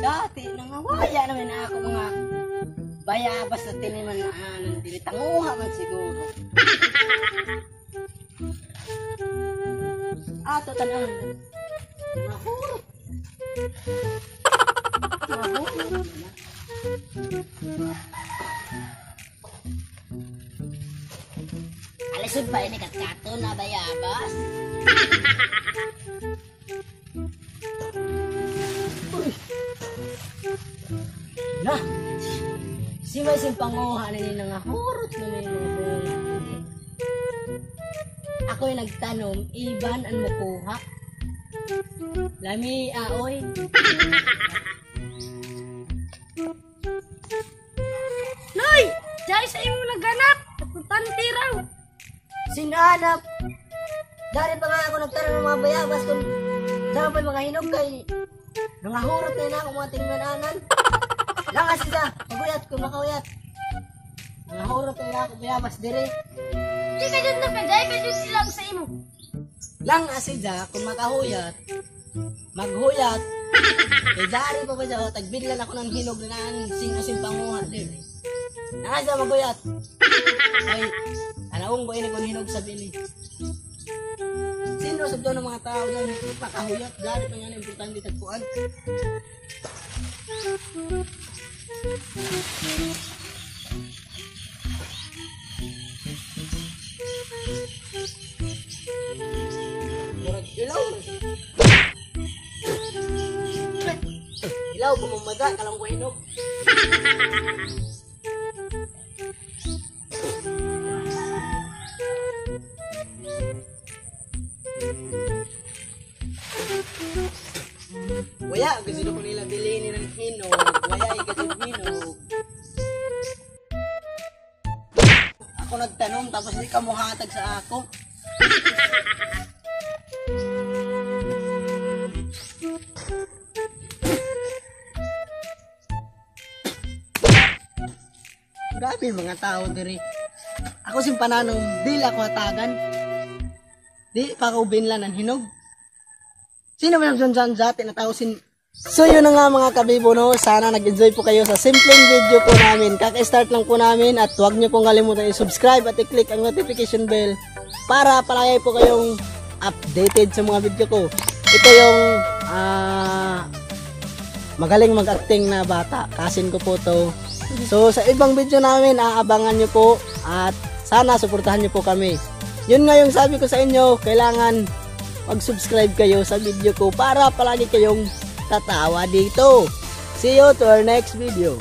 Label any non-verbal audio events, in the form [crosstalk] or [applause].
Dati, nangawaya naman na ako mga bayabas na tiniman na anan. Tinitanguha man siguro. Ato tanong. Mahurot. Mahurot. Alisod pa ini katkato na bayabas. Na. Si may simpanguha na ni nga hurot na may mga Ako'y nagtanom, iban ang makuha. Lami, aoy. Noy! Dahil sa imo naganap! Panti raw! Sinanap. Dari pa nga ako nagtanong ng mga bayabas kung saan pa mga hinog kay nangahurot na yun ako mga tingmananan. Langas [laughs] sila, maguyat kung makawayat. Nangahurot na yun ako bayabas dire. Di ka dyan na peday, ka dyan sila sa imo. Lang asida kung makahuyat, maghuyat. [laughs] Kay dari pa ba siya, o, tagbiglan ako ng hinog na naan sing-asim panguha din. Nasa maguyat. [laughs] Ay, anaong ba ini kung hinog sa bini. Sino sa doon ng mga tao doon makahuyat? Dari pa nga na importante tagpuan. Murag ilaw. Ilaw, bumamaga, kalang ko [laughs] Waya, gusto ko nila bilhin ng hinog. Waya, igatid hinog. Ako nagtanong, tapos di ka muhatag sa ako. Grabe mga tao diri. Ako si pananong, dili ako hatagan. Di pa ako binlan ng hinog. Sino man ang dyan dati na tao sin... So yun na nga mga kabibo no, sana nag-enjoy po kayo sa simpleng video po namin. Kaka-start lang po namin at huwag niyo pong kalimutan i-subscribe at i-click ang notification bell para palagi po kayong updated sa mga video ko. Ito yung ah magaling mag-acting na bata. Kasin ko po to. So sa ibang video namin, aabangan nyo po at sana suportahan nyo po kami. Yun nga yung sabi ko sa inyo, kailangan mag-subscribe kayo sa video ko para palagi kayong tatawa dito. See you to our next video.